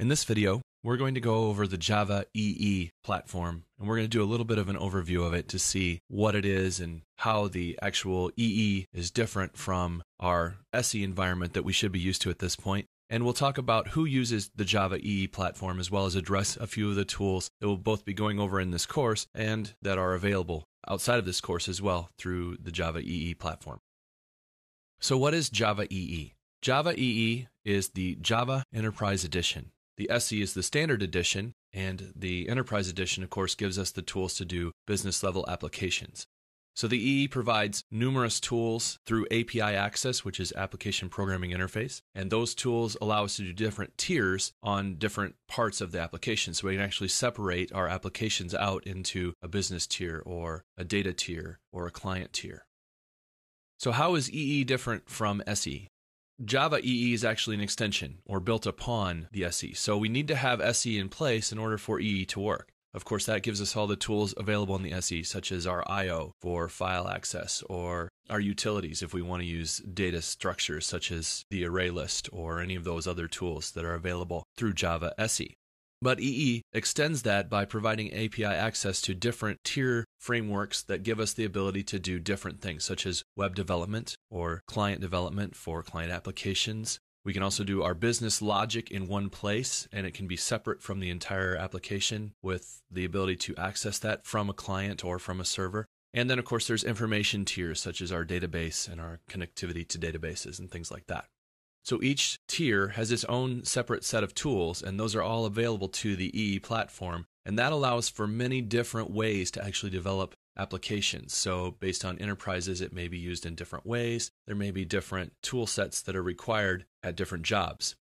In this video, we're going to go over the Java EE platform and we're going to do a little bit of an overview of it to see what it is and how the actual EE is different from our SE environment that we should be used to at this point. And we'll talk about who uses the Java EE platform as well as address a few of the tools that we'll both be going over in this course and that are available outside of this course as well through the Java EE platform. So, what is Java EE? Java EE is the Java Enterprise Edition. The SE is the standard edition, and the Enterprise Edition, of course, gives us the tools to do business level applications. So the EE provides numerous tools through API access, which is application programming interface. And those tools allow us to do different tiers on different parts of the application. So we can actually separate our applications out into a business tier or a data tier or a client tier. So how is EE different from SE? Java EE is actually an extension or built upon the SE. So we need to have SE in place in order for EE to work. Of course, that gives us all the tools available in the SE, such as our IO for file access or our utilities if we want to use data structures such as the array list or any of those other tools that are available through Java SE. But EE extends that by providing API access to different tier frameworks that give us the ability to do different things, such as web development or client development for client applications. We can also do our business logic in one place, and it can be separate from the entire application with the ability to access that from a client or from a server. And then, of course, there's information tiers, such as our database and our connectivity to databases and things like that. So each tier has its own separate set of tools, and those are all available to the EE platform. And that allows for many different ways to actually develop applications. So, based on enterprises, it may be used in different ways. There may be different tool sets that are required at different jobs.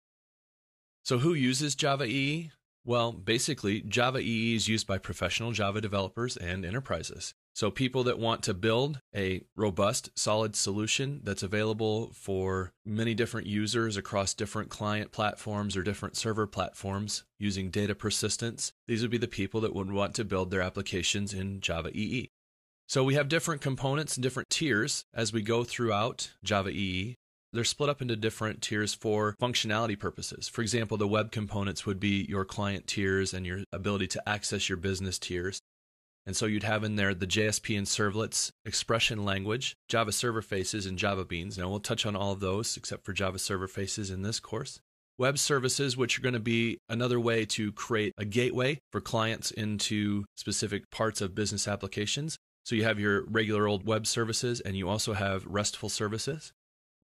So, who uses Java EE? Well, basically, Java EE is used by professional Java developers and enterprises. So, people that want to build a robust, solid solution that's available for many different users across different client platforms or different server platforms using data persistence, these would be the people that would want to build their applications in Java EE. So, we have different components and different tiers as we go throughout Java EE. They're split up into different tiers for functionality purposes. For example, the web components would be your client tiers and your ability to access your business tiers. And so you'd have in there the JSP and servlets, expression language, Java server faces, and Java beans. Now we'll touch on all of those except for Java server faces in this course. Web services, which are going to be another way to create a gateway for clients into specific parts of business applications. So you have your regular old web services and you also have RESTful services.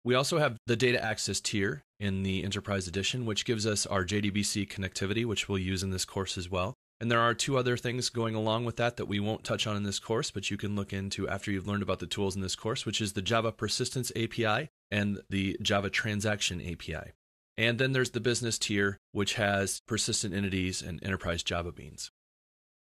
We also have the data access tier in the Enterprise Edition, which gives us our JDBC connectivity, which we'll use in this course as well. And there are two other things going along with that that we won't touch on in this course, but you can look into after you've learned about the tools in this course, which is the Java Persistence API and the Java Transaction API. And then there's the business tier, which has persistent entities and enterprise Java beans.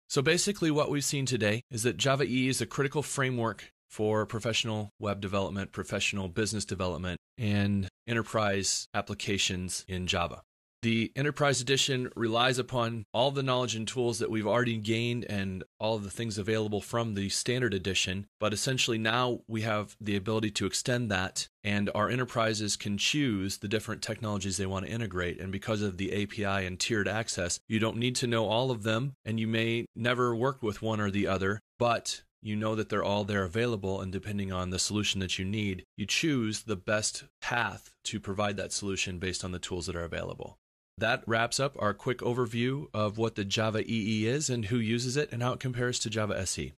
So basically, what we've seen today is that Java EE is a critical framework for professional web development, professional business development, and enterprise applications in Java. The Enterprise Edition relies upon all the knowledge and tools that we've already gained and all of the things available from the Standard Edition, but essentially now we have the ability to extend that, and our enterprises can choose the different technologies they want to integrate. And because of the API and tiered access, you don't need to know all of them, and you may never work with one or the other, but you know that they're all there available, and depending on the solution that you need, you choose the best path to provide that solution based on the tools that are available. That wraps up our quick overview of what the Java EE is and who uses it and how it compares to Java SE.